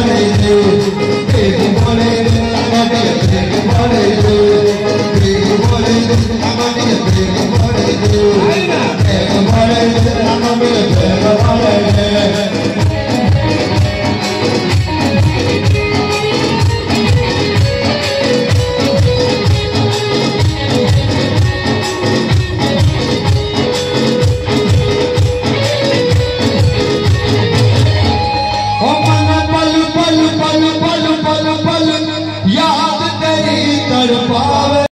Hare